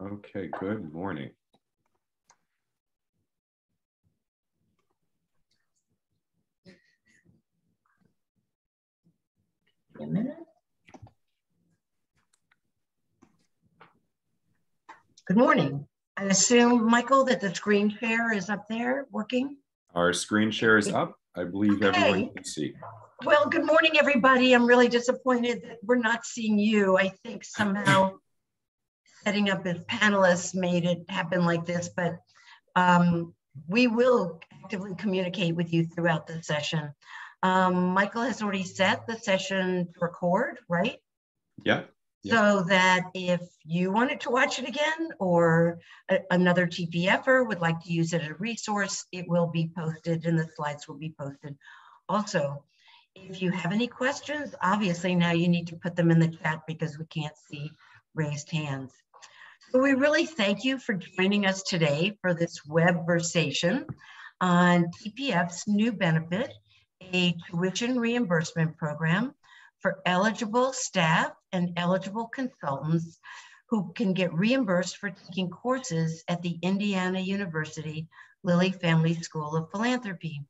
Okay, good morning. A minute. Good morning. I assume, Michael, that the screen share is up there working? Our screen share is up. I believe everyone can see. Well, good morning, everybody. I'm really disappointed that we're not seeing you. I think somehow setting up as panelists made it happen like this, but um, we will actively communicate with you throughout the session. Um, Michael has already set the session to record, right? Yeah, Yeah. So that if you wanted to watch it again or a- another TPFer would like to use it as a resource, it will be posted and the slides will be posted. Also, if you have any questions, obviously now you need to put them in the chat because we can't see raised hands. We really thank you for joining us today for this web versation on TPF's new benefit, a tuition reimbursement program for eligible staff and eligible consultants who can get reimbursed for taking courses at the Indiana University Lilly Family School of Philanthropy.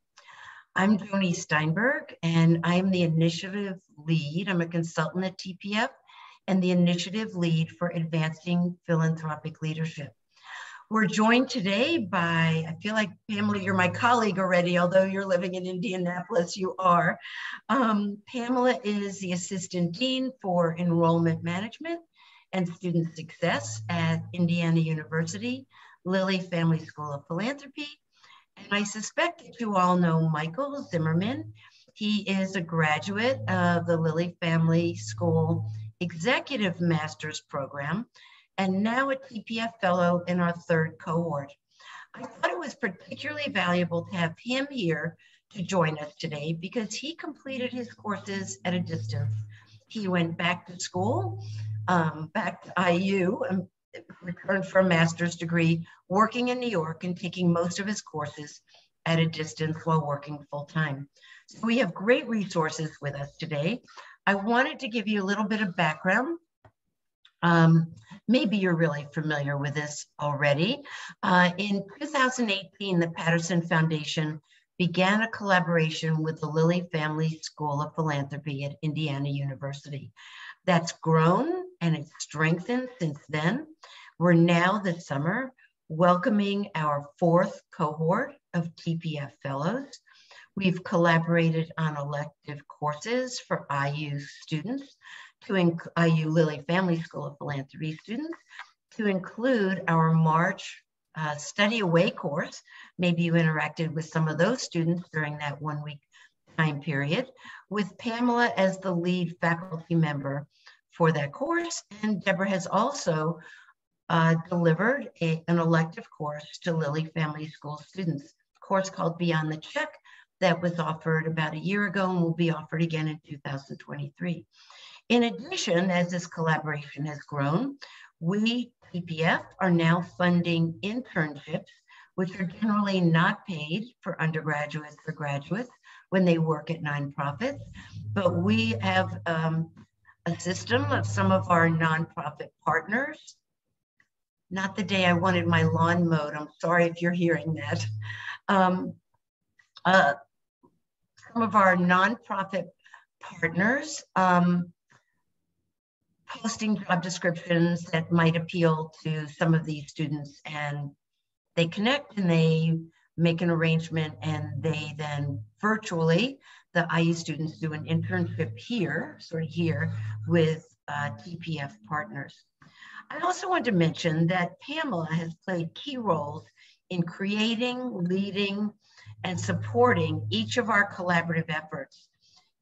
I'm Joni Steinberg, and I'm the initiative lead. I'm a consultant at TPF and the initiative lead for advancing philanthropic leadership. We're joined today by, I feel like Pamela, you're my colleague already, although you're living in Indianapolis, you are. Um, Pamela is the Assistant Dean for Enrollment Management and Student Success at Indiana University, Lilly Family School of Philanthropy. And I suspect that you all know Michael Zimmerman. He is a graduate of the Lilly Family School Executive Master's Program and now a TPF Fellow in our third cohort. I thought it was particularly valuable to have him here to join us today because he completed his courses at a distance. He went back to school, um, back to IU, and returned for a master's degree, working in New York and taking most of his courses at a distance while working full time. So we have great resources with us today. I wanted to give you a little bit of background. Um, maybe you're really familiar with this already. Uh, in 2018, the Patterson Foundation began a collaboration with the Lilly Family School of Philanthropy at Indiana University. That's grown and it's strengthened since then. We're now this summer welcoming our fourth cohort of TPF Fellows. We've collaborated on elective courses for IU students, to IU Lilly Family School of Philanthropy students, to include our March uh, study away course. Maybe you interacted with some of those students during that one week time period, with Pamela as the lead faculty member for that course. And Deborah has also uh, delivered a, an elective course to Lilly Family School students, course called Beyond the Check that was offered about a year ago and will be offered again in 2023. In addition, as this collaboration has grown, we, TPF, are now funding internships, which are generally not paid for undergraduates or graduates when they work at nonprofits. But we have um, a system of some of our nonprofit partners. Not the day I wanted my lawn mowed. I'm sorry if you're hearing that. Um, uh, some of our nonprofit partners um, posting job descriptions that might appeal to some of these students and they connect and they make an arrangement and they then virtually, the IU students do an internship here, sort of here with uh, TPF partners. I also want to mention that Pamela has played key roles in creating, leading, and supporting each of our collaborative efforts.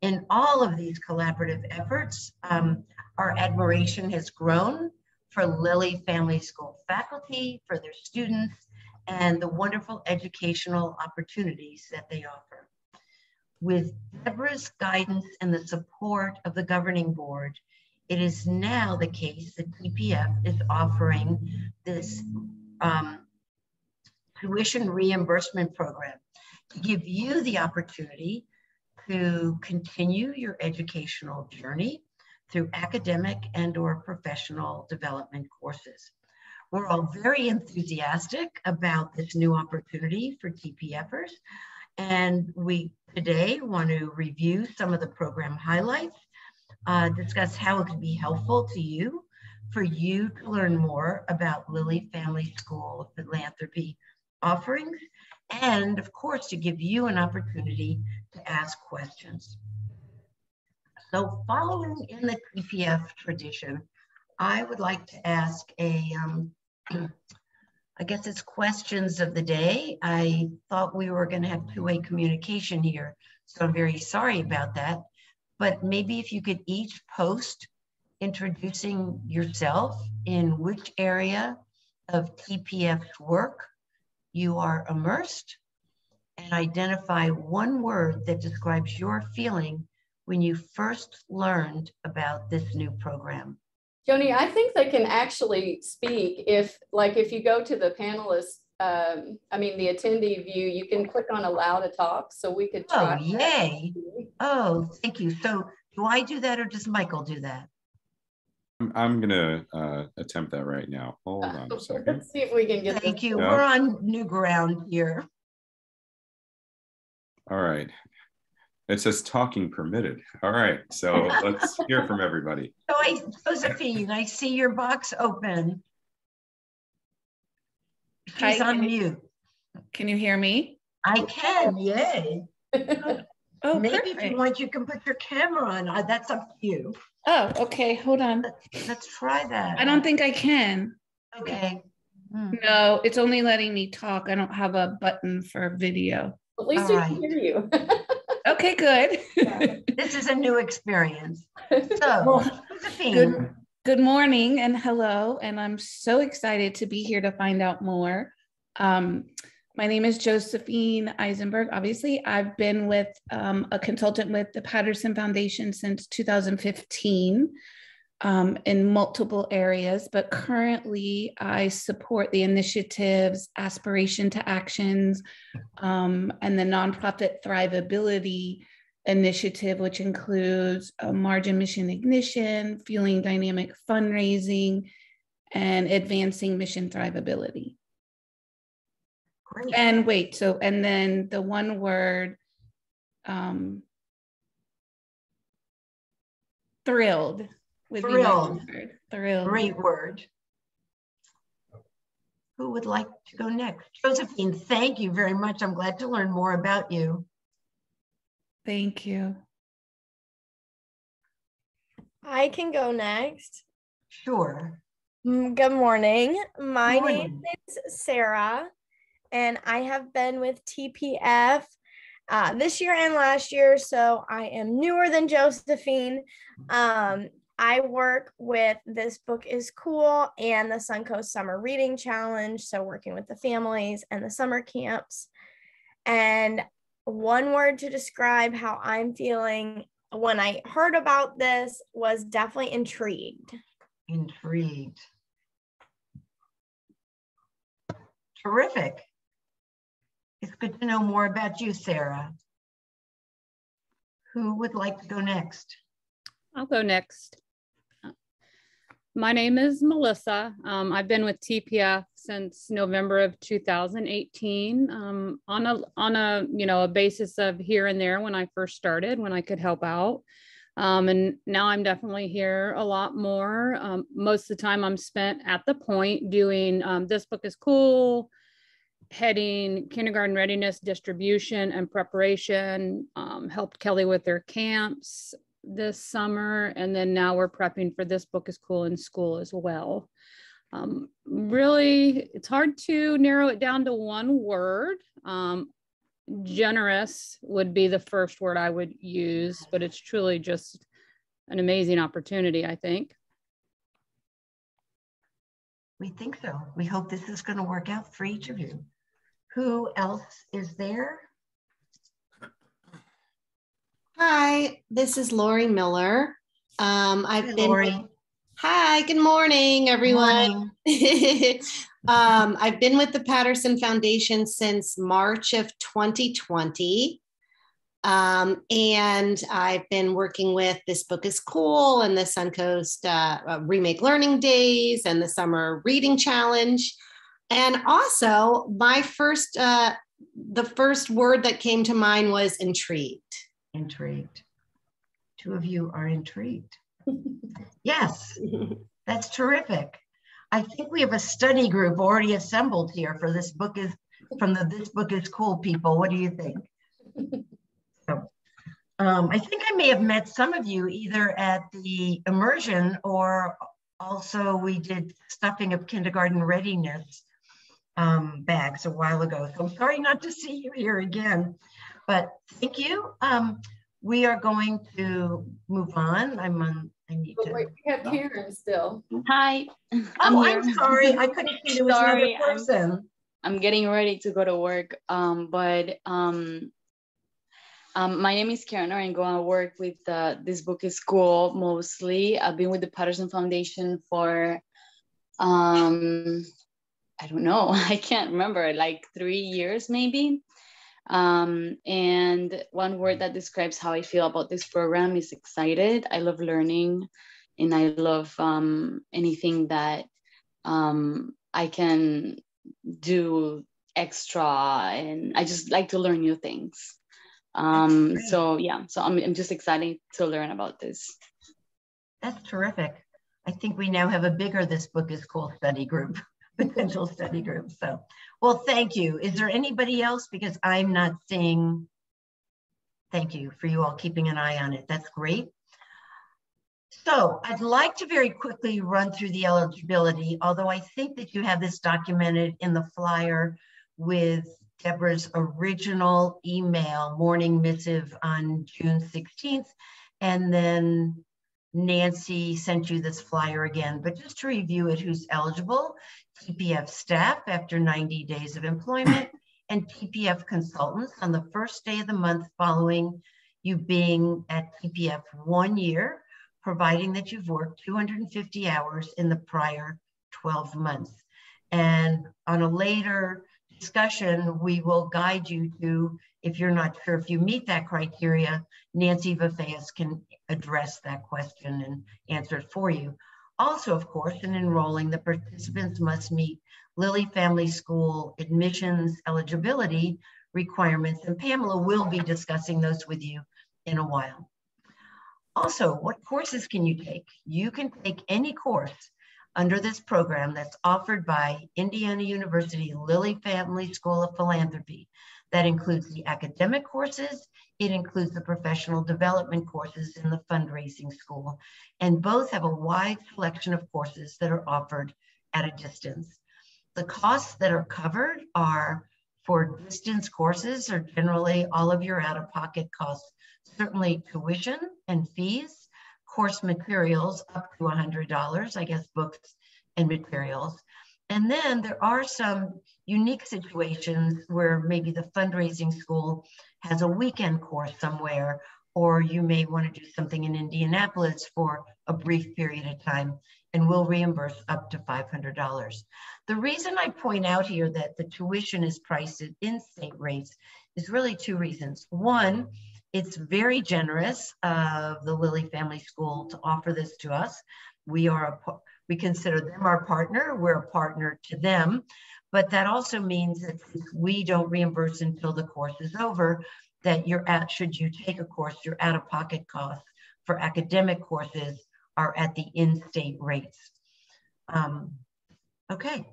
In all of these collaborative efforts, um, our admiration has grown for Lilly Family School faculty, for their students, and the wonderful educational opportunities that they offer. With Deborah's guidance and the support of the governing board, it is now the case that TPF is offering this um, tuition reimbursement program to give you the opportunity to continue your educational journey through academic and or professional development courses. We're all very enthusiastic about this new opportunity for TPFers. And we today want to review some of the program highlights, uh, discuss how it can be helpful to you for you to learn more about Lilly Family School of Philanthropy offerings, and of course, to give you an opportunity to ask questions. So following in the TPF tradition, I would like to ask a, um, I guess it's questions of the day. I thought we were gonna have two-way communication here, so I'm very sorry about that. But maybe if you could each post introducing yourself in which area of TPF's work you are immersed and identify one word that describes your feeling when you first learned about this new program? Joni, I think they can actually speak if, like, if you go to the panelists, um, I mean, the attendee view, you can click on allow to talk. So we could. Oh, yay. Oh, thank you. So do I do that or does Michael do that? I'm going to uh, attempt that right now. Hold on a second. Let's see if we can get Thank you. Yeah. We're on new ground here. All right. It says talking permitted. All right. So let's hear from everybody. So I, Josephine, I see your box open. She's Hi, on mute. Can you hear me? I can. Yay. oh, Maybe perfect. if you want, you can put your camera on. Uh, that's up to you. Oh, okay. Hold on. Let's, let's try that. I don't think I can. Okay. Hmm. No, it's only letting me talk. I don't have a button for video. At least All we right. can hear you. okay, good. this is a new experience. So, good, good morning and hello. And I'm so excited to be here to find out more. Um, my name is Josephine Eisenberg. Obviously, I've been with um, a consultant with the Patterson Foundation since 2015 um, in multiple areas, but currently I support the initiatives Aspiration to Actions um, and the nonprofit Thrivability initiative, which includes a margin mission ignition, fueling dynamic fundraising, and advancing mission thrivability. Great. And wait, so, and then the one word, um, thrilled would thrilled. word. Thrilled. Great word. Who would like to go next? Josephine, thank you very much. I'm glad to learn more about you. Thank you. I can go next. Sure. Mm, good morning. My morning. name is Sarah, and I have been with TPF uh, this year and last year, so I am newer than Josephine. Um, I work with This Book is Cool and the Suncoast Summer Reading Challenge. So, working with the families and the summer camps. And one word to describe how I'm feeling when I heard about this was definitely intrigued. Intrigued. Terrific. It's good to know more about you, Sarah. Who would like to go next? I'll go next. My name is Melissa. Um, I've been with TPF since November of 2018 um, on a on a you know a basis of here and there when I first started when I could help out. Um, and now I'm definitely here a lot more. Um, most of the time I'm spent at the point doing um, this book is cool, heading kindergarten readiness distribution and preparation, um, helped Kelly with their camps, this summer. And then now we're prepping for this book is cool in school as well. Um, really, it's hard to narrow it down to one word. Um, generous would be the first word I would use, but it's truly just an amazing opportunity, I think. We think so. We hope this is going to work out for each of you. Who else is there? Hi, this is Lori Miller. Um, I've Hi, been. Lori. Hi, good morning, everyone. Morning. um, I've been with the Patterson Foundation since March of 2020. Um, and I've been working with This Book is Cool and the Suncoast uh, Remake Learning Days and the Summer Reading Challenge. And also, my first, uh, the first word that came to mind was intrigued. Intrigued. Two of you are intrigued. yes, that's terrific. I think we have a study group already assembled here for this book is from the This Book is Cool people. What do you think? So, um, I think I may have met some of you either at the immersion or also we did stuffing of kindergarten readiness um, bags a while ago. So I'm sorry not to see you here again, but thank you. Um, we are going to move on. I'm on, I need to. Wait, we have Karen still. Hi. I'm oh, I'm sorry. I couldn't see there was sorry, another person. I'm, I'm, getting ready to go to work, um, but um, um, my name is Karen Orengo. I work with uh, This Book is Cool mostly. I've been with the Patterson Foundation for, um, I don't know, I can't remember, like three years maybe. Um, and one word that describes how I feel about this program is excited. I love learning and I love um, anything that um, I can do extra and I just like to learn new things. Um, so yeah, so I'm, I'm just excited to learn about this. That's terrific. I think we now have a bigger This Book is Cool study group, potential study group. So, well, thank you. Is there anybody else? Because I'm not seeing, thank you for you all keeping an eye on it. That's great. So I'd like to very quickly run through the eligibility, although I think that you have this documented in the flyer with Deborah's original email morning missive on June 16th. And then Nancy sent you this flyer again, but just to review it, who's eligible, TPF staff after 90 days of employment and TPF consultants on the first day of the month following you being at TPF one year, providing that you've worked 250 hours in the prior 12 months. And on a later discussion, we will guide you to, if you're not sure if you meet that criteria, Nancy Vafeas can address that question and answer it for you. Also, of course, in enrolling, the participants must meet Lilly Family School admissions eligibility requirements, and Pamela will be discussing those with you in a while. Also, what courses can you take? You can take any course under this program that's offered by Indiana University Lilly Family School of Philanthropy. That includes the academic courses, it includes the professional development courses in the fundraising school, and both have a wide selection of courses that are offered at a distance. The costs that are covered are for distance courses are generally all of your out-of-pocket costs, certainly tuition and fees, course materials up to $100, I guess books and materials. And then there are some unique situations where maybe the fundraising school has a weekend course somewhere, or you may want to do something in Indianapolis for a brief period of time and we'll reimburse up to $500. The reason I point out here that the tuition is priced at in-state rates is really two reasons. One, it's very generous of the Lilly Family School to offer this to us. We are a, we consider them our partner. We're a partner to them, but that also means that we don't reimburse until the course is over. That you're at should you take a course, your out-of-pocket costs for academic courses are at the in-state rates. Um, okay.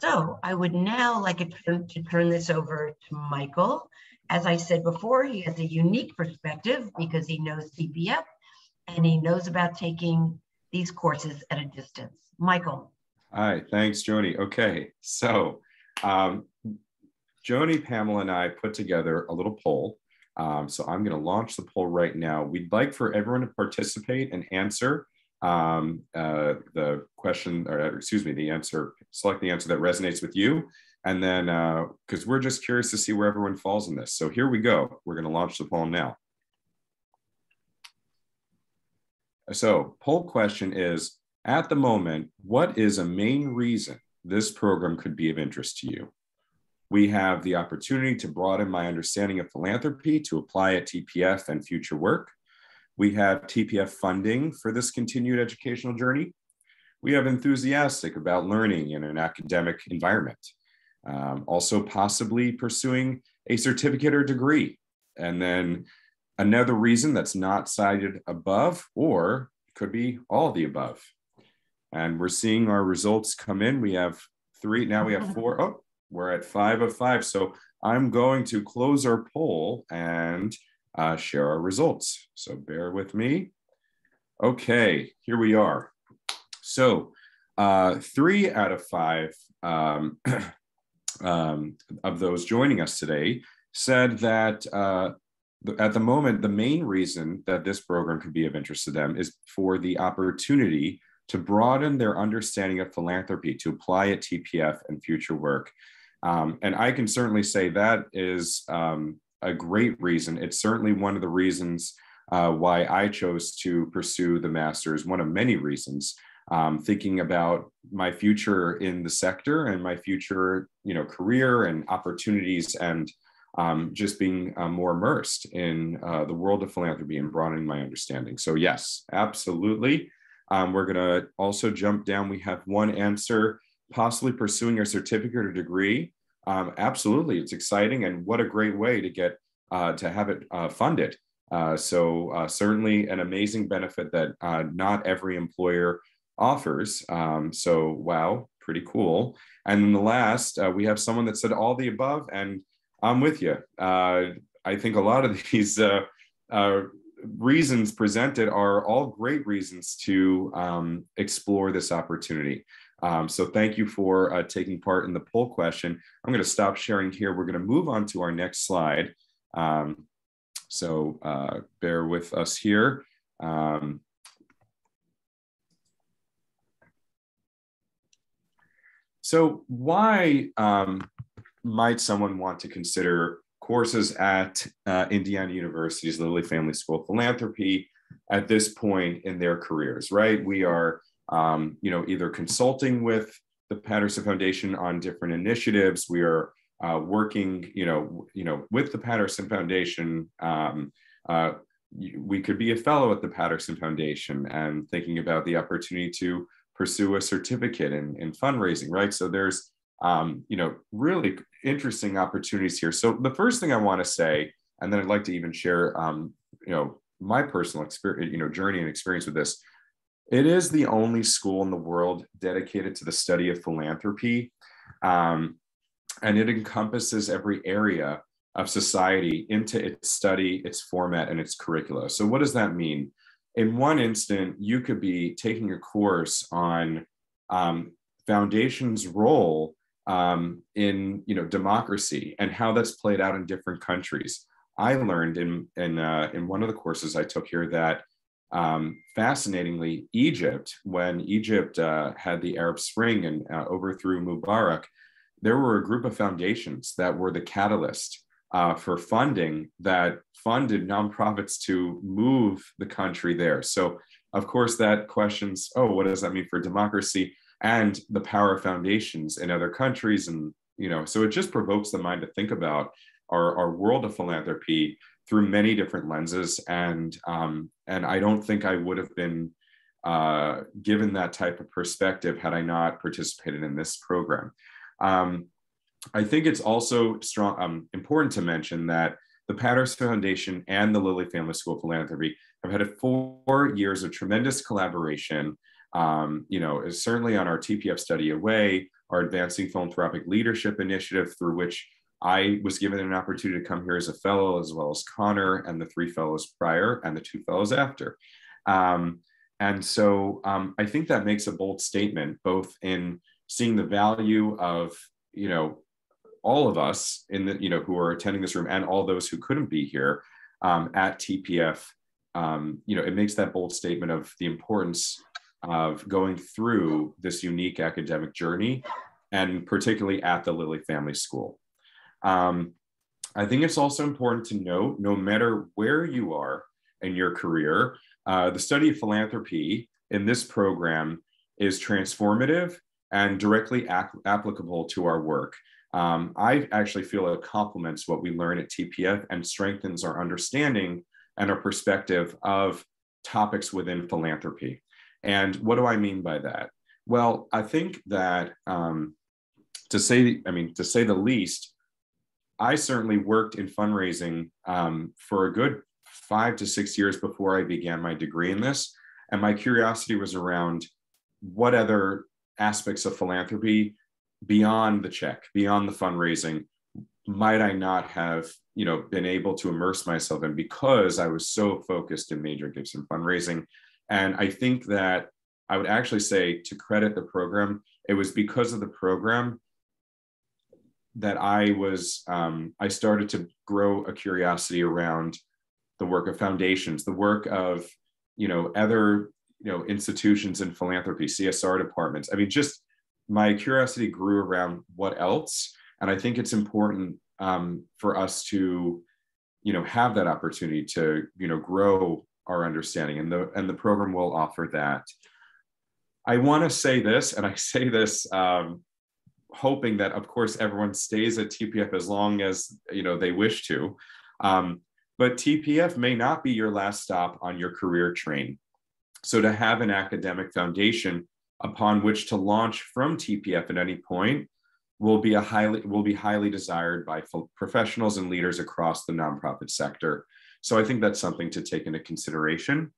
So I would now like to, turn this over to Michael as I said before, he has a unique perspective because he knows TPF and he knows about taking these courses at a distance. Michael. Hi, thanks, Joni. Okay, so um, Joni, Pamela, and I put together a little poll. Um, so I'm going to launch the poll right now. We'd like for everyone to participate and answer um, uh, the question, or excuse me, the answer, select the answer that resonates with you. And then, because uh, we're just curious to see where everyone falls in this. So here we go. We're going to launch the poll now. So poll question is, at the moment, what is a main reason this program could be of interest to you? We have the opportunity to broaden my understanding of philanthropy to apply at TPF and future work. We have TPF funding for this continued educational journey. We have enthusiastic about learning in an academic environment. Um, also possibly pursuing a certificate or degree. And then another reason that's not cited above or could be all the above. And we're seeing our results come in. We have three, now we have four. Oh, we're at five of five. So I'm going to close our poll and uh, share our results. So bear with me. Okay, here we are. So uh, three out of five um, um, of those joining us today said that uh, at the moment, the main reason that this program could be of interest to them is for the opportunity to broaden their understanding of philanthropy, to apply at TPF and future work. Um, and I can certainly say that is um, a great reason. It's certainly one of the reasons uh, why I chose to pursue the master's, one of many reasons. Um, thinking about my future in the sector and my future, you know, career and opportunities, and um, just being uh, more immersed in uh, the world of philanthropy and broadening my understanding. So yes, absolutely. Um, we're going to also jump down. We have one answer, possibly pursuing a certificate or degree. Um, absolutely, it's exciting, and what a great way to get uh, to have it uh, funded. Uh, so uh, certainly an amazing benefit that not every employer offers. Um, so wow, pretty cool. And then the last, we have someone that said all the above, and I'm with you. I think a lot of these reasons presented are all great reasons to um, explore this opportunity. Um, so thank you for uh, taking part in the poll question. I'm going to stop sharing here. We're going to move on to our next slide. Um, so uh, bear with us here. Um, so why um, might someone want to consider courses at uh, Indiana University's Lilly Family School of Philanthropy at this point in their careers, right? We are, um, you know, either consulting with the Patterson Foundation on different initiatives. We are uh, working, you know, you know, with the Patterson Foundation. Um, uh, we could be a fellow at the Patterson Foundation and thinking about the opportunity to pursue a certificate in, in fundraising, right? So there's um, you know, really interesting opportunities here. So the first thing I want to say, and then I'd like to even share, um, you know, my personal experience, you know, journey and experience with this. It is the only school in the world dedicated to the study of philanthropy, um, and it encompasses every area of society into its study, its format, and its curricula. So what does that mean? In one instant, you could be taking a course on um, foundation's role um, in you know democracy and how that's played out in different countries. I learned in in uh, in one of the courses I took here that um, fascinatingly, Egypt, when Egypt uh, had the Arab Spring and uh, overthrew Mubarak, there were a group of foundations that were the catalyst uh, for funding that funded nonprofits to move the country there. So, of course, that questions, oh, what does that mean for democracy? And the power of foundations in other countries. And you know so it just provokes the mind to think about our, our world of philanthropy through many different lenses. And um, and i don't think i would have been uh, given that type of perspective had i not participated in this program. Um, i think it's also strong um, important to mention that the patterson foundation and the lilly family school of philanthropy have had four years of tremendous collaboration um, you know, certainly on our TPF study away, our advancing philanthropic leadership initiative through which I was given an opportunity to come here as a fellow, as well as Connor and the three fellows prior and the two fellows after. Um, and so um, I think that makes a bold statement, both in seeing the value of, you know, all of us in the, you know, who are attending this room and all those who couldn't be here um, at TPF. Um, you know, it makes that bold statement of the importance of going through this unique academic journey, and particularly at the Lilly Family School. Um, I think it's also important to note no matter where you are in your career, uh, the study of philanthropy in this program is transformative and directly applicable to our work. um, I actually feel it complements what we learn at TPF and strengthens our understanding and our perspective of topics within philanthropy. And what do I mean by that? Well, I think that um, to say, I mean, to say the least, I certainly worked in fundraising um, for a good five to six years before I began my degree in this. And my curiosity was around what other aspects of philanthropy beyond the check, beyond the fundraising, might I not have, you know, been able to immerse myself in because I was so focused in major gifts and fundraising. And I think that I would actually say to credit the program, it was because of the program that I was, um, I started to grow a curiosity around the work of foundations, the work of, you know, other, you know, institutions in philanthropy, CSR departments. I mean, just my curiosity grew around what else. And I think it's important um, for us to, you know, have that opportunity to, you know, grow our understanding, and the and the program will offer that. I want to say this, and I say this um, hoping that, of course, everyone stays at TPF as long as you know they wish to. Um, but TPF may not be your last stop on your career train. So to have an academic foundation upon which to launch from TPF at any point will be a highly will be highly desired by professionals and leaders across the nonprofit sector. So I think that's something to take into consideration.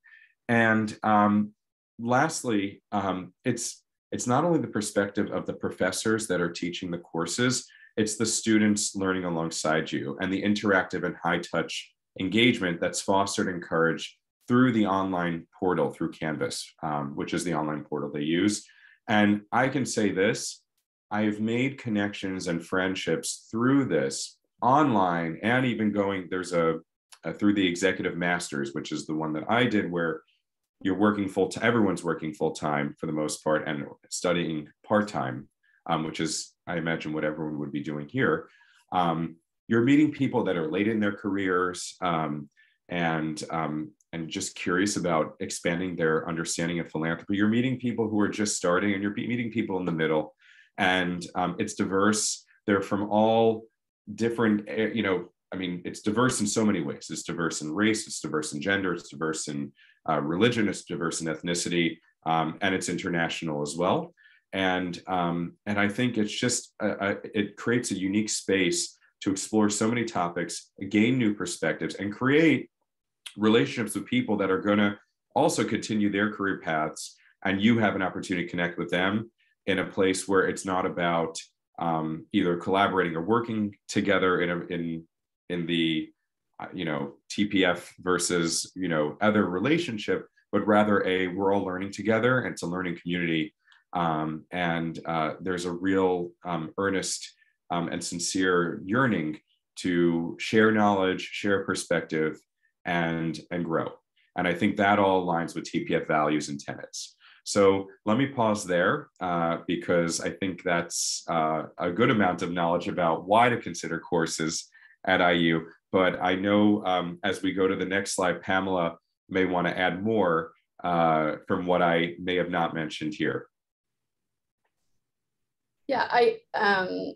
And um, lastly, um, it's it's not only the perspective of the professors that are teaching the courses, it's the students learning alongside you and the interactive and high touch engagement that's fostered and encouraged through the online portal through Canvas, um, which is the online portal they use. And I can say this I have made connections and friendships through this online and even going, there's a, a through the executive masters, which is the one that I did, where you're working full time, everyone's working full time for the most part and studying part time, um, which is, I imagine, what everyone would be doing here. Um, you're meeting people that are late in their careers um, and um, and just curious about expanding their understanding of philanthropy. You're meeting people who are just starting, and you're meeting people in the middle, and um, it's diverse. They're from all different, eh, you know. I mean, it's diverse in so many ways. It's diverse in race, it's diverse in gender, it's diverse in uh, religion, it's diverse in ethnicity, um, and it's international as well. And um, and I think it's just a, a, it creates a unique space to explore so many topics, gain new perspectives, and create relationships with people that are going to also continue their career paths. And you have an opportunity to connect with them in a place where it's not about um, either collaborating or working together in a, in in the uh, you know TPF versus you know other relationship, but rather a we're all learning together it's a learning community. Um, and uh, there's a real um, earnest um, and sincere yearning to share knowledge, share perspective, and, and grow. And I think that all aligns with TPF values and tenets. So let me pause there uh, because I think that's uh, a good amount of knowledge about why to consider courses at IU. But I know um, as we go to the next slide, Pamela may want to add more uh, from what I may have not mentioned here. Yeah, I um,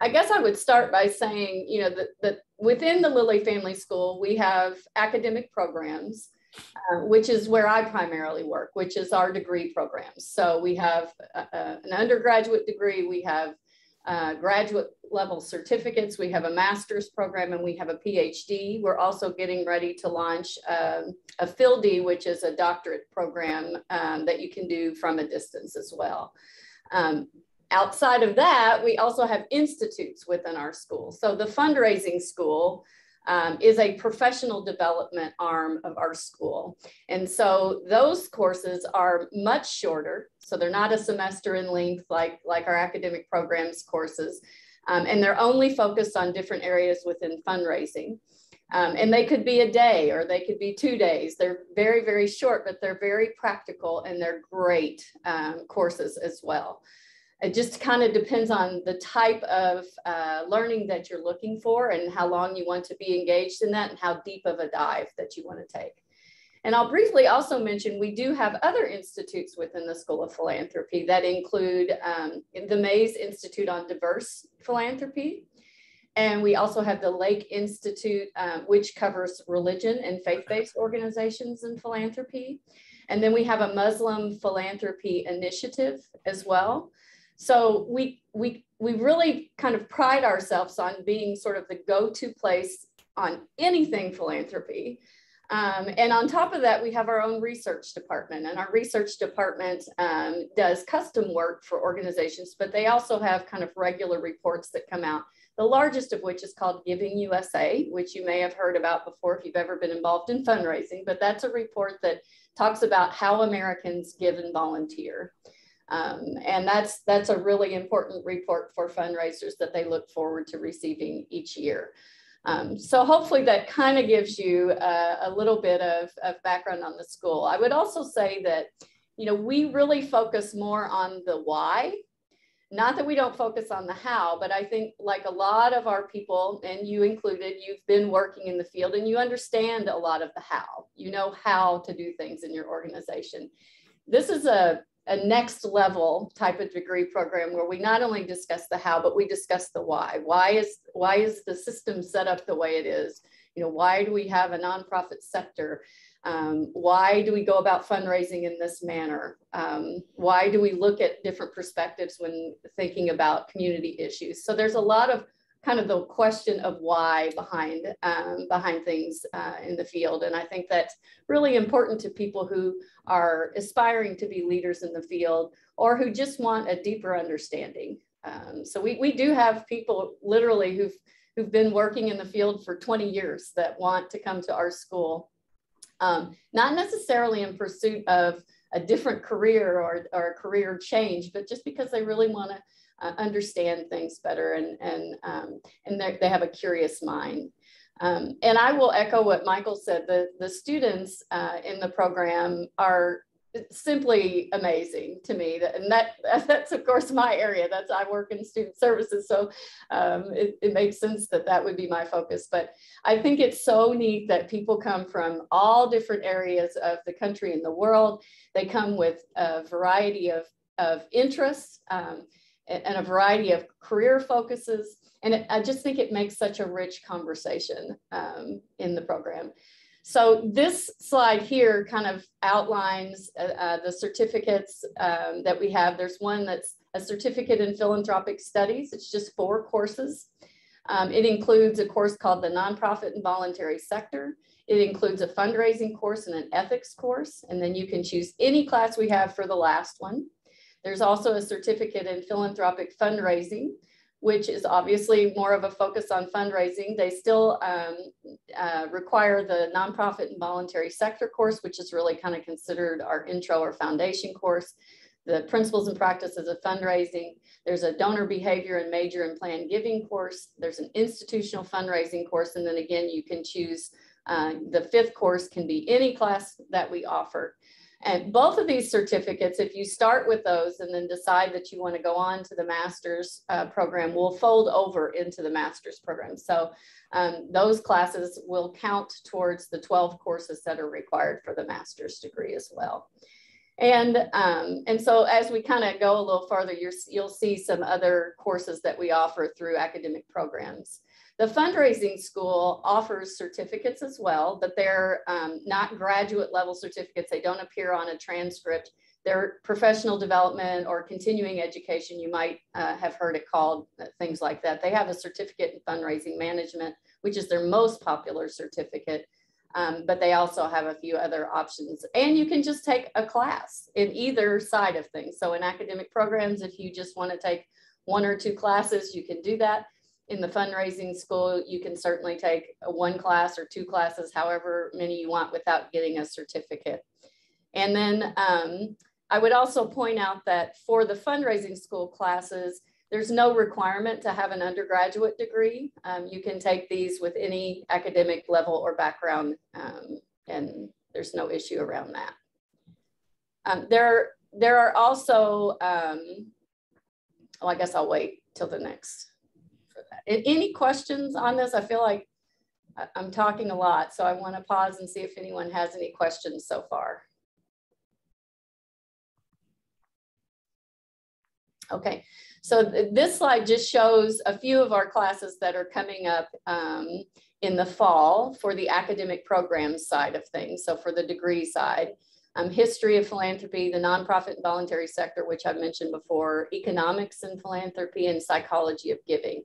I guess I would start by saying, you know, that, that within the Lilly Family School, we have academic programs, uh, which is where I primarily work, which is our degree programs. So we have a, a, an undergraduate degree, we have uh, graduate level certificates, we have a master's program, and we have a PhD. We're also getting ready to launch um, a PhilD, which is a doctorate program um, that you can do from a distance as well. Um, Outside of that, we also have institutes within our school. So the fundraising school um, is a professional development arm of our school. And so those courses are much shorter. So they're not a semester in length like, like our academic programs courses. Um, and they're only focused on different areas within fundraising. Um, and they could be a day or they could be two days. They're very, very short, but they're very practical and they're great um, courses as well it just kind of depends on the type of uh, learning that you're looking for and how long you want to be engaged in that and how deep of a dive that you want to take. And I'll briefly also mention we do have other institutes within the School of Philanthropy that include um, the Mays Institute on Diverse Philanthropy. And we also have the Lake Institute, um, which covers religion and faith-based organizations and philanthropy. And then we have a Muslim philanthropy initiative as well. So we, we, we really kind of pride ourselves on being sort of the go-to place on anything philanthropy. Um, and on top of that, we have our own research department, and our research department um, does custom work for organizations, but they also have kind of regular reports that come out. The largest of which is called Giving USA, which you may have heard about before if you've ever been involved in fundraising, but that's a report that talks about how Americans give and volunteer. Um, and that's, that's a really important report for fundraisers that they look forward to receiving each year. Um, so hopefully that kind of gives you a, a little bit of, of background on the school. I would also say that, you know, we really focus more on the why not that we don't focus on the how, but I think like a lot of our people, and you included, you've been working in the field and you understand a lot of the how. You know how to do things in your organization. This is a, a next level type of degree program where we not only discuss the how, but we discuss the why. Why is why is the system set up the way it is? You know, why do we have a nonprofit sector? Um, why do we go about fundraising in this manner? Um, why do we look at different perspectives when thinking about community issues? So there's a lot of kind of the question of why behind um, behind things uh, in the field, and I think that's really important to people who are aspiring to be leaders in the field or who just want a deeper understanding. Um, so we we do have people literally who've who've been working in the field for 20 years that want to come to our school um, not necessarily in pursuit of a different career or, or a career change, but just because they really want to uh, understand things better and, and, um, and they have a curious mind. Um, and I will echo what Michael said, the, the students uh, in the program are simply amazing to me. And that that's of course my area. That's I work in student services, so um, it, it makes sense that that would be my focus. But I think it's so neat that people come from all different areas of the country and the world. They come with a variety of of interests um, and a variety of career focuses. And it, I just think it makes such a rich conversation um, in the program. So this slide here kind of outlines uh, uh, the certificates um, that we have. There's one that's a certificate in philanthropic studies. It's just four courses. Um, it includes a course called the Nonprofit and Voluntary Sector. It includes a fundraising course and an ethics course, and then you can choose any class we have for the last one. There's also a certificate in philanthropic fundraising, which is obviously more of a focus on fundraising. They still um, uh, require the nonprofit and voluntary sector course, which is really kind of considered our intro or foundation course. The principles and practices of fundraising. There's a donor behavior and major and planned giving course. There's an institutional fundraising course. And then again, you can choose uh, the fifth course can be any class that we offer. And both of these certificates, if you start with those and then decide that you want to go on to the master's uh, program, will fold over into the master's program. So um, those classes will count towards the 12 courses that are required for the master's degree as well. And, um, and so as we kind of go a little farther, you'll see some other courses that we offer through academic programs. The fundraising school offers certificates as well, but they're um, not graduate level certificates. They don't appear on a transcript. They're professional development or continuing education. You might uh, have heard it called uh, things like that. They have a certificate in fundraising management, which is their most popular certificate. Um, but they also have a few other options. And you can just take a class in either side of things. So in academic programs, if you just want to take one or two classes, you can do that in the fundraising school, you can certainly take one class or two classes, however many you want without getting a certificate. And then um, I would also point out that for the fundraising school classes, there's no requirement to have an undergraduate degree. Um, you can take these with any academic level or background, um, and there's no issue around that. Um, there, there are also, um, oh, I guess I'll wait till the next any questions on this? I feel like I'm talking a lot, so I want to pause and see if anyone has any questions so far. Okay, so th this slide just shows a few of our classes that are coming up um, in the fall for the academic programs side of things, so for the degree side. Um, history of philanthropy, the nonprofit and voluntary sector, which I've mentioned before, economics and philanthropy, and psychology of giving.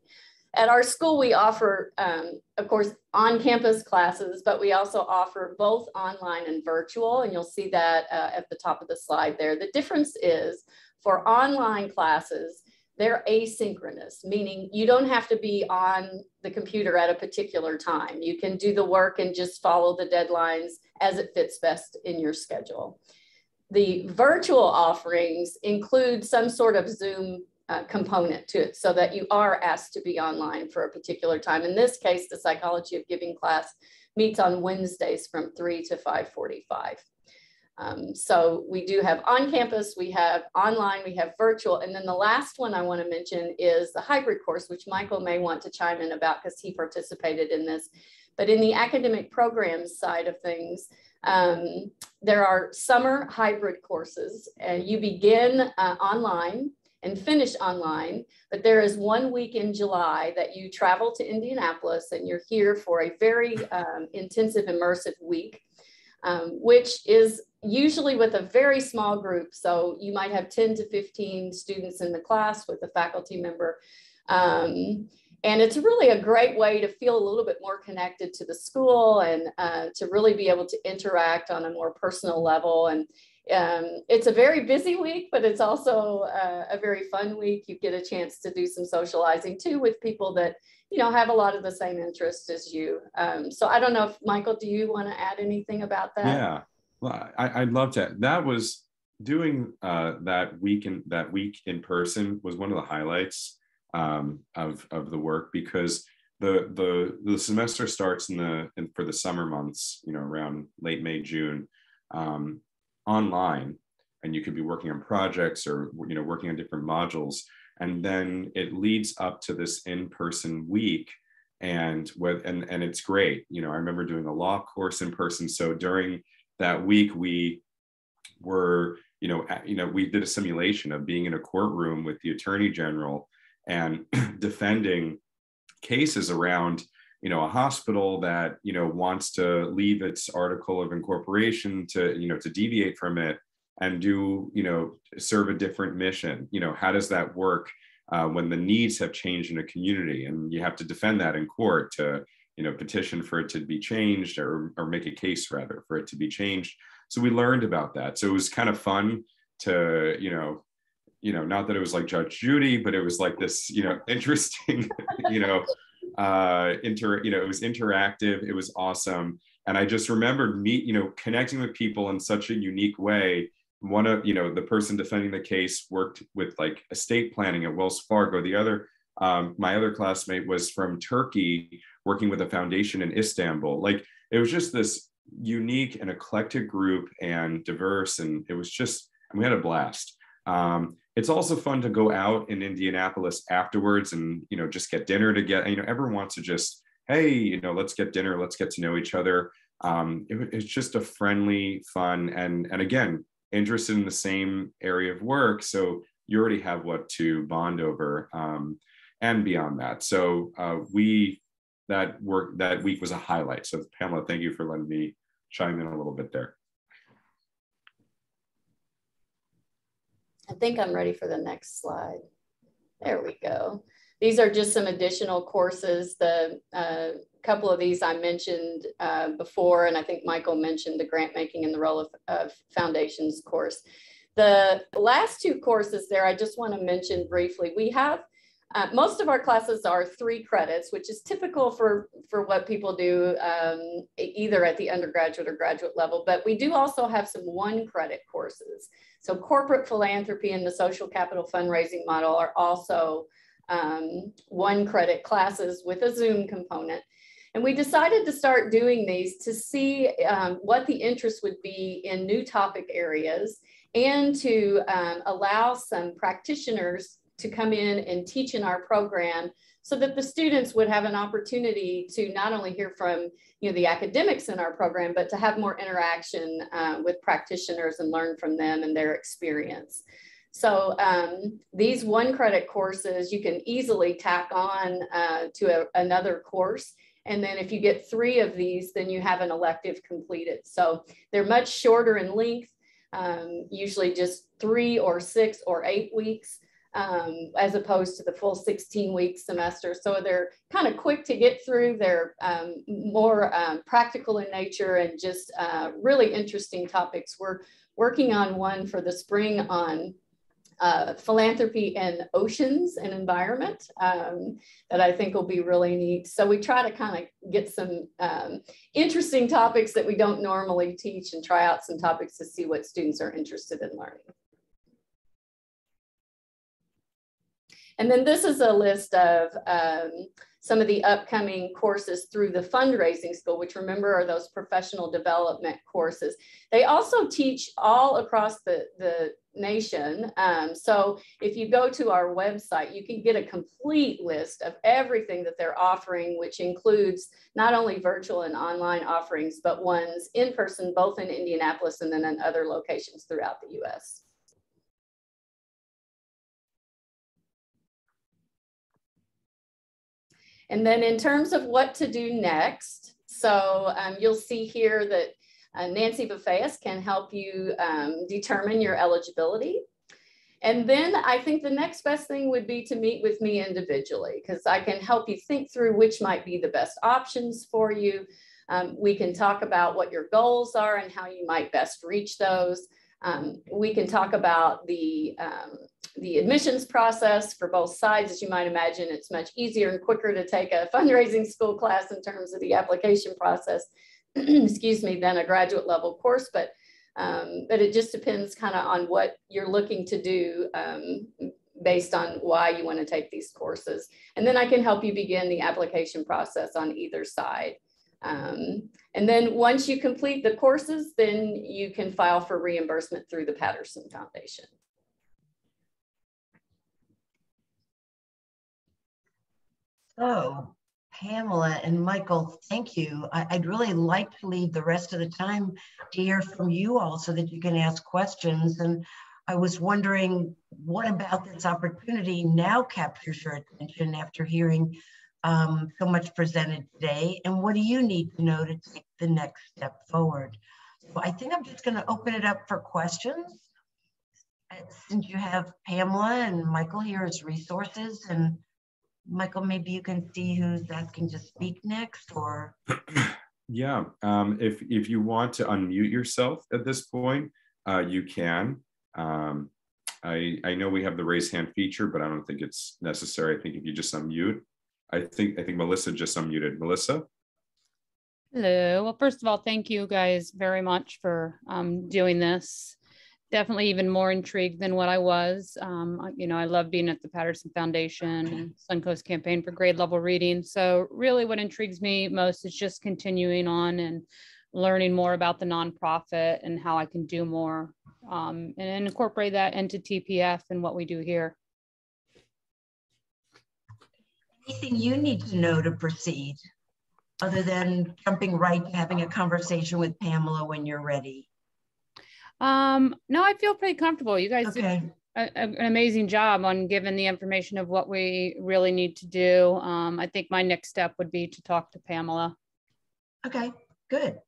At our school, we offer, um, of course, on-campus classes, but we also offer both online and virtual, and you'll see that uh, at the top of the slide there. The difference is for online classes, they're asynchronous, meaning you don't have to be on the computer at a particular time. You can do the work and just follow the deadlines as it fits best in your schedule. The virtual offerings include some sort of Zoom uh, component to it so that you are asked to be online for a particular time. In this case, the psychology of giving class meets on Wednesdays from 3 to 545. Um, so we do have on campus, we have online, we have virtual. And then the last one I want to mention is the hybrid course, which Michael may want to chime in about because he participated in this. But in the academic programs side of things, um, there are summer hybrid courses. and you begin uh, online and finish online, but there is one week in July that you travel to Indianapolis and you're here for a very um, intensive, immersive week. Um, which is usually with a very small group. So you might have 10 to 15 students in the class with a faculty member. Um, and it's really a great way to feel a little bit more connected to the school and uh, to really be able to interact on a more personal level. And um, it's a very busy week, but it's also uh, a very fun week. You get a chance to do some socializing too with people that you know have a lot of the same interests as you. Um, so I don't know if Michael, do you want to add anything about that? Yeah, well, I, would love to. That was doing uh, that week in that week in person was one of the highlights um, of of the work because the the the semester starts in the in, for the summer months, you know, around late May June, um, online, and you could be working on projects or you know working on different modules, and then it leads up to this in person week and with and and it's great. You know i remember doing a law course in person. So during that week we were you know you know we did a simulation of being in a courtroom with the attorney general and defending cases around you know a hospital that you know wants to leave its article of incorporation to you know to deviate from it and do you know serve a different mission you know how does that work uh, when the needs have changed in a community and you have to defend that in court to you know, petition for it to be changed or, or make a case rather for it to be changed. So we learned about that. So it was kind of fun to, you know, you know, not that it was like Judge Judy, but it was like this, you know, interesting, you know, uh, inter, you know, it was interactive. It was awesome. And I just remembered me, you know, connecting with people in such a unique way. One of, you know, the person defending the case worked with like estate planning at Wells Fargo. The other um, my other classmate was from Turkey, working with a foundation in Istanbul. Like it was just this unique and eclectic group and diverse, and it was just we had a blast. Um, it's also fun to go out in Indianapolis afterwards and you know just get dinner together. You know, everyone wants to just hey, you know, let's get dinner, let's get to know each other. Um, it, it's just a friendly, fun, and and again, interested in the same area of work. So you already have what to bond over. Um, and beyond that. So uh, we that work that week was a highlight. So Pamela, thank you for letting me chime in a little bit there. I think I'm ready for the next slide. There we go. These are just some additional courses. The uh, couple of these I mentioned uh, before, and I think Michael mentioned the grant making and the role of, of foundations course. The last two courses there, I just want to mention briefly. We have uh, most of our classes are three credits, which is typical for, for what people do um, either at the undergraduate or graduate level, but we do also have some one credit courses. So corporate philanthropy and the social capital fundraising model are also um, one credit classes with a Zoom component. And we decided to start doing these to see um, what the interest would be in new topic areas and to um, allow some practitioners to come in and teach in our program so that the students would have an opportunity to not only hear from you know, the academics in our program, but to have more interaction uh, with practitioners and learn from them and their experience. So um, these one credit courses, you can easily tack on uh, to a, another course. And then if you get three of these, then you have an elective completed. So they're much shorter in length, um, usually just three or six or eight weeks um, as opposed to the full 16 week semester. So they're kind of quick to get through. They're um, more um, practical in nature and just uh, really interesting topics. We're working on one for the spring on uh, philanthropy and oceans and environment um, that I think will be really neat. So we try to kind of get some um, interesting topics that we don't normally teach and try out some topics to see what students are interested in learning. And then this is a list of um, some of the upcoming courses through the fundraising school, which remember are those professional development courses. They also teach all across the, the nation. Um, so if you go to our website, you can get a complete list of everything that they're offering, which includes not only virtual and online offerings, but ones in person, both in Indianapolis and then in other locations throughout the US. And then in terms of what to do next, so um, you'll see here that uh, Nancy Buffeas can help you um, determine your eligibility. And then I think the next best thing would be to meet with me individually because I can help you think through which might be the best options for you. Um, we can talk about what your goals are and how you might best reach those. Um, we can talk about the, um, the admissions process for both sides. As you might imagine, it's much easier and quicker to take a fundraising school class in terms of the application process, excuse me, than a graduate level course. But, um, but it just depends kind of on what you're looking to do um, based on why you want to take these courses. And then I can help you begin the application process on either side. Um, and then once you complete the courses, then you can file for reimbursement through the Patterson Foundation. So Pamela and Michael, thank you. I, would really like to leave the rest of the time to hear from you all so that you can ask questions. And I was wondering what about this opportunity now captures your attention after hearing um, so much presented today? And what do you need to know to take the next step forward? So I think I'm just going to open it up for questions. Since you have Pamela and Michael here as resources, and Michael, maybe you can see who's asking to speak next, or yeah, um, if if you want to unmute yourself at this point, uh, you can. Um, I I know we have the raise hand feature, but I don't think it's necessary. I think if you just unmute, I think I think Melissa just unmuted. Melissa. Hello. Well, first of all, thank you guys very much for um, doing this. Definitely even more intrigued than what I was. Um, you know, I love being at the Patterson Foundation and Suncoast Campaign for Grade Level Reading. So really what intrigues me most is just continuing on and learning more about the nonprofit and how I can do more um, and incorporate that into TPF and what we do here. Anything you need to know to proceed other than jumping right to having a conversation with Pamela when you're ready? Um, no, I feel pretty comfortable. You guys okay. did a, an amazing job on giving the information of what we really need to do. Um, I think my next step would be to talk to Pamela. Okay, good.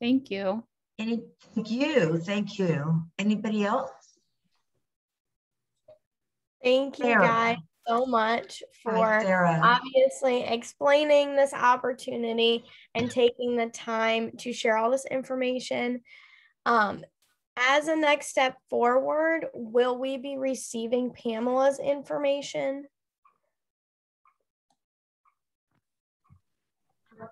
Thank you. Any, thank you. Thank you. Anybody else? Thank you, Sarah. guys so much for obviously explaining this opportunity and taking the time to share all this information. Um, as a next step forward, will we be receiving Pamela's information?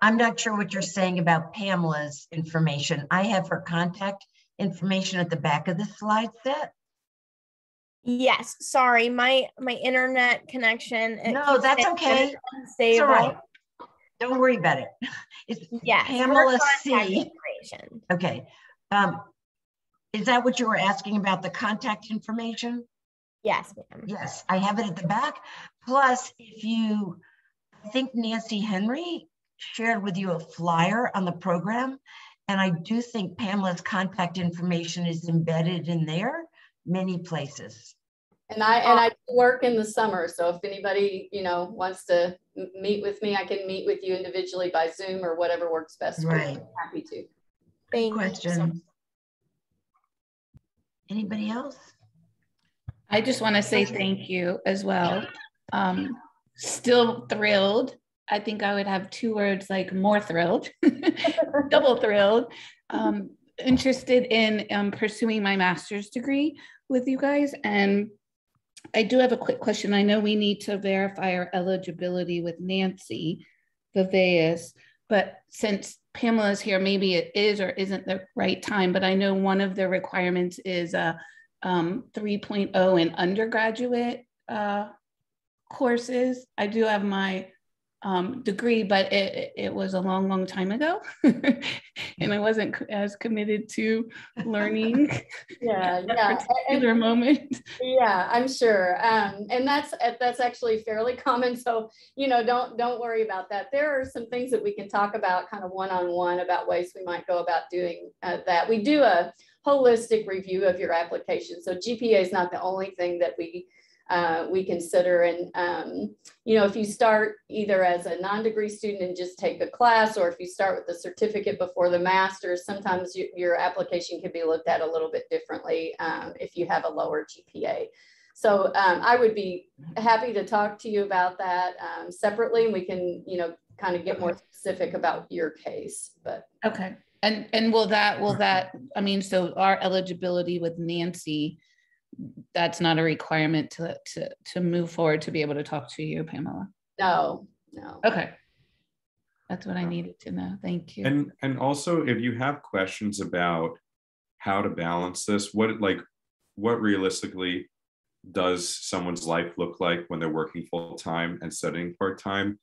I'm not sure what you're saying about Pamela's information. I have her contact information at the back of the slide set. Yes, sorry, my my internet connection. No, that's okay. It's all right. Don't worry about it. It's yes, Pamela C. Okay. Um, is that what you were asking about the contact information? Yes, ma'am. Yes, I have it at the back. Plus, if you I think Nancy Henry shared with you a flyer on the program. And I do think Pamela's contact information is embedded in there many places. And I and I work in the summer, so if anybody you know wants to meet with me, I can meet with you individually by Zoom or whatever works best. Right. Happy to. Thank question. Anybody else? I just want to say thank you as well. Um, still thrilled. I think I would have two words like more thrilled, double thrilled. Um, interested in um, pursuing my master's degree with you guys. And I do have a quick question. I know we need to verify our eligibility with Nancy Viveas, but since Pamela's here, maybe it is or isn't the right time, but I know one of the requirements is a um, 3.0 in undergraduate uh, courses. I do have my um, degree, but it, it was a long, long time ago. and I wasn't as committed to learning. yeah, yeah. particular moment. Yeah, I'm sure. Um, and that's that's actually fairly common. So, you know, don't don't worry about that. There are some things that we can talk about kind of one-on-one about ways we might go about doing uh, that. We do a holistic review of your application. So GPA is not the only thing that we uh, we consider. And, um, you know, if you start either as a non-degree student and just take a class, or if you start with the certificate before the master's, sometimes you, your application can be looked at a little bit differently um, if you have a lower GPA. So um, I would be happy to talk to you about that um, separately, and we can, you know, kind of get more specific about your case. But okay, and and will that will that I mean, so our eligibility with Nancy that's not a requirement to to to move forward to be able to talk to you, Pamela. No, no. Okay. That's what I needed to know. Thank you. And and also if you have questions about how to balance this, what like what realistically does someone's life look like when they're working full time and studying part time?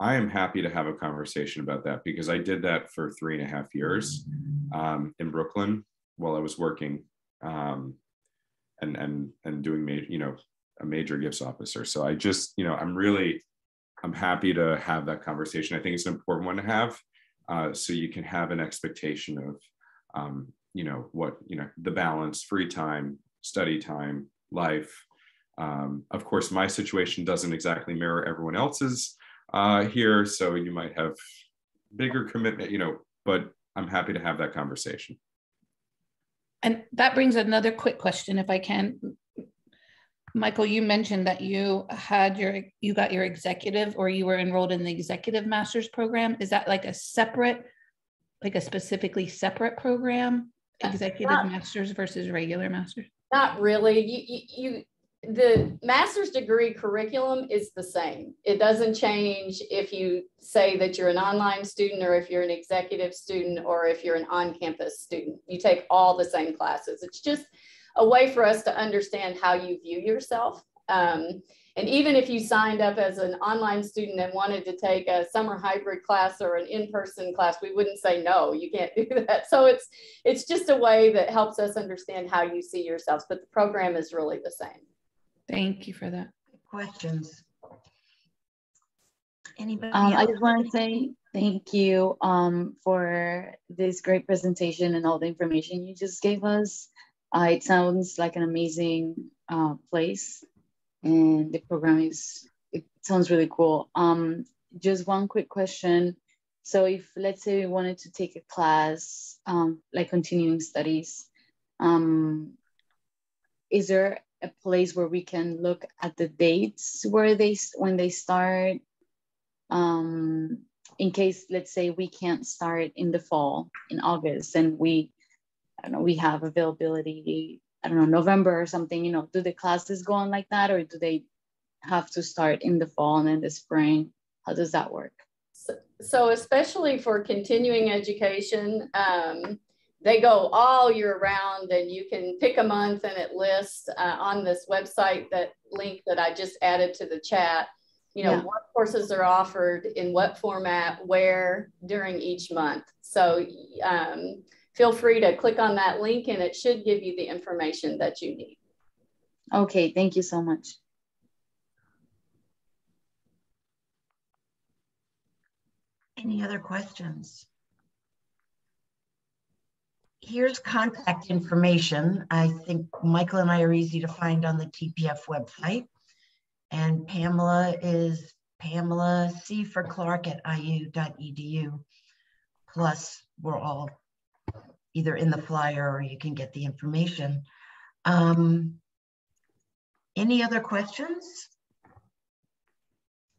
I am happy to have a conversation about that because I did that for three and a half years um, in Brooklyn while I was working. Um, and and and doing major, you know, a major gifts officer. So I just, you know, I'm really, I'm happy to have that conversation. I think it's an important one to have, uh, so you can have an expectation of, um, you know, what you know, the balance, free time, study time, life. Um, of course, my situation doesn't exactly mirror everyone else's uh, here, so you might have bigger commitment, you know, but I'm happy to have that conversation. And that brings another quick question, if I can. Michael, you mentioned that you had your, you got your executive or you were enrolled in the executive master's program. Is that like a separate, like a specifically separate program, executive not, master's versus regular master's? Not really. You, you, you the master's degree curriculum is the same. It doesn't change if you say that you're an online student or if you're an executive student or if you're an on-campus student. You take all the same classes. It's just a way for us to understand how you view yourself. Um, and even if you signed up as an online student and wanted to take a summer hybrid class or an in-person class, we wouldn't say no, you can't do that. So it's it's just a way that helps us understand how you see yourselves, but the program is really the same. Thank you for that. Questions? Anybody? Um, I just want to say thank you um, for this great presentation and all the information you just gave us. Uh, it sounds like an amazing uh, place and the program is, it sounds really cool. Um, just one quick question. So if let's say we wanted to take a class, um, like continuing studies, um, is there a place where we can look at the dates where they when they start um, in case let's say we can't start in the fall in august and we i don't know we have availability i don't know november or something you know do the classes go on like that or do they have to start in the fall and in the spring? How does that work? So, so especially for continuing education um, they go all year round and you can pick a month and it lists uh, on this website that link that I just added to the chat, you know, yeah. what courses are offered in what format, where during each month. So um, feel free to click on that link and it should give you the information that you need. Okay, thank you so much. Any other questions? Here's contact information. I think Michael and I are easy to find on the TPF website. And Pamela is Pamela C for Clark at iu.edu. Plus, we're all either in the flyer or you can get the information. Um, any other questions?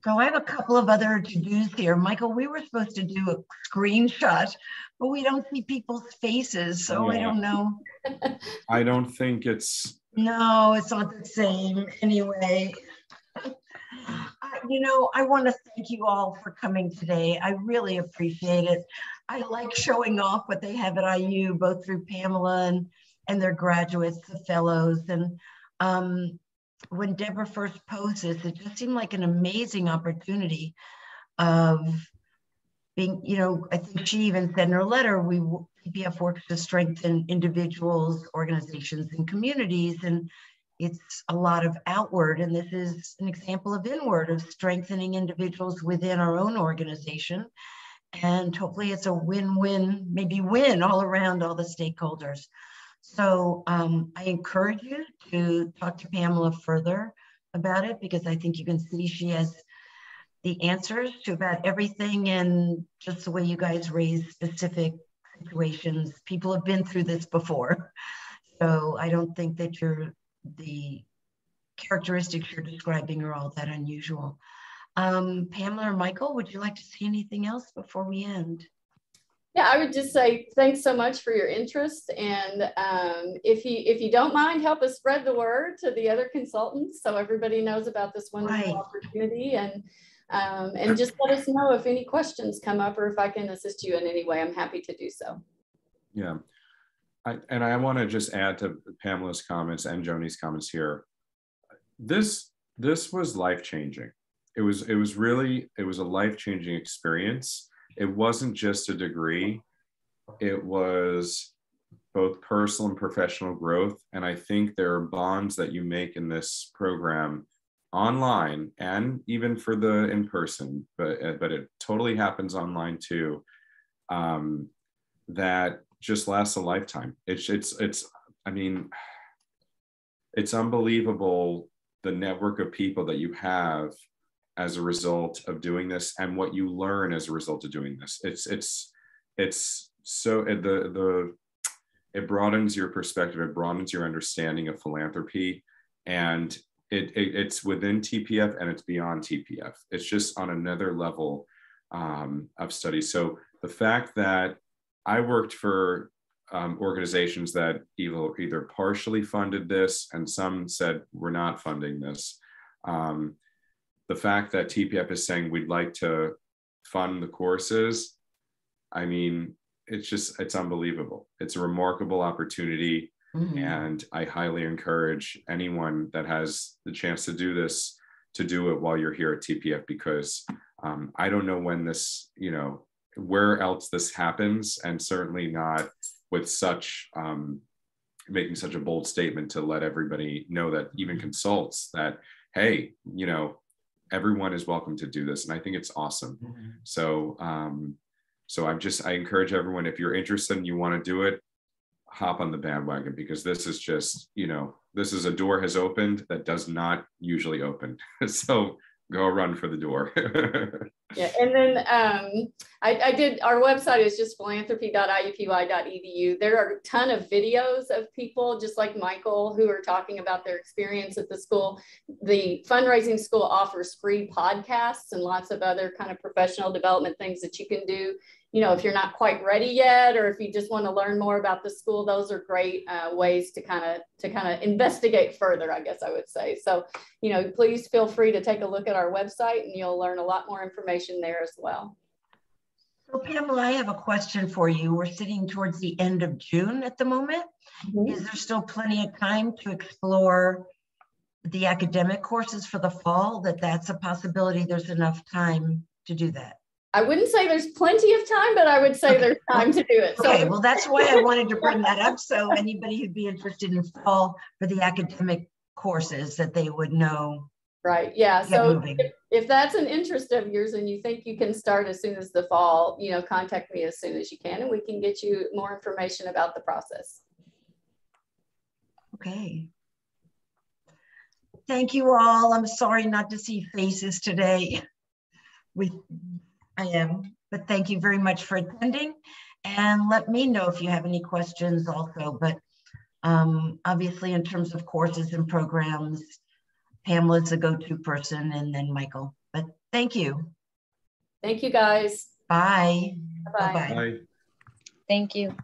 So I have a couple of other to-dos here. Michael, we were supposed to do a screenshot, but we don't see people's faces, so yeah. I don't know. I don't think it's... No, it's not the same anyway. you know, I want to thank you all for coming today. I really appreciate it. I like showing off what they have at IU, both through Pamela and, and their graduates, the fellows. And um, when Deborah first posed this, it just seemed like an amazing opportunity of being, you know, I think she even said in her letter, we TPF works to strengthen individuals, organizations, and communities. And it's a lot of outward, and this is an example of inward of strengthening individuals within our own organization. And hopefully it's a win-win, maybe win all around all the stakeholders. So um, I encourage you to talk to Pamela further about it because I think you can see she has the answers to about everything and just the way you guys raise specific situations. People have been through this before. So I don't think that you're the characteristics you're describing are all that unusual. Um, Pamela or Michael, would you like to say anything else before we end? Yeah, I would just say thanks so much for your interest, and um, if you if you don't mind, help us spread the word to the other consultants so everybody knows about this wonderful right. opportunity, and um, and just let us know if any questions come up or if I can assist you in any way. I'm happy to do so. Yeah, I, and I want to just add to Pamela's comments and Joni's comments here. This this was life changing. It was it was really it was a life changing experience it wasn't just a degree, it was both personal and professional growth. And I think there are bonds that you make in this program online and even for the in person, but, but it totally happens online too. Um, that just lasts a lifetime. It's, it's, it's, I mean, it's unbelievable the network of people that you have as a result of doing this and what you learn as a result of doing this. It's it's it's so the the it broadens your perspective it broadens your understanding of philanthropy and it, it it's within tpf and it's beyond tpf it's just on another level um, of study. So the fact that i worked for um, organizations that either, either partially funded this and some said we're not funding this um, the fact that TPF is saying we'd like to fund the courses, I mean, it's just, it's unbelievable. It's a remarkable opportunity. Mm-hmm. And I highly encourage anyone that has the chance to do this to do it while you're here at TPF because um, I don't know when this, you know, where else this happens, and certainly not with such um, making such a bold statement to let everybody know that even consults that, hey, you know, everyone is welcome to do this and i think it's awesome mm-hmm. so um so i'm just i encourage everyone if you're interested and you want to do it hop on the bandwagon because this is just you know this is a door has opened that does not usually open so go run for the door. yeah, and then um, I, I, did, our website is just philanthropy.iupui.edu. There are a ton of videos of people just like Michael who are talking about their experience at the school. The fundraising school offers free podcasts and lots of other kind of professional development things that you can do you know, if you're not quite ready yet, or if you just want to learn more about the school, those are great uh, ways to kind of to kind of investigate further. I guess I would say. So, you know, please feel free to take a look at our website, and you'll learn a lot more information there as well. So, Pamela, I have a question for you. We're sitting towards the end of June at the moment. Mm-hmm. Is there still plenty of time to explore the academic courses for the fall? That that's a possibility. There's enough time to do that. I wouldn't say there's plenty of time, but I would say okay. there's time to do it. So. Okay, well, that's why I wanted to bring that up. So anybody who'd be interested in fall for the academic courses that they would know Right. Yeah. So if, if, that's an interest of yours and you think you can start as soon as the fall, you know, contact me as soon as you can and we can get you more information about the process. Okay. Thank you all. I'm sorry not to see faces today. We, I am, but thank you very much for attending. And let me know if you have any questions also. But um, obviously, in terms of courses and programs, Pamela's a go-to person and then Michael. But thank you. Thank you guys. Bye-bye. Bye. Thank you.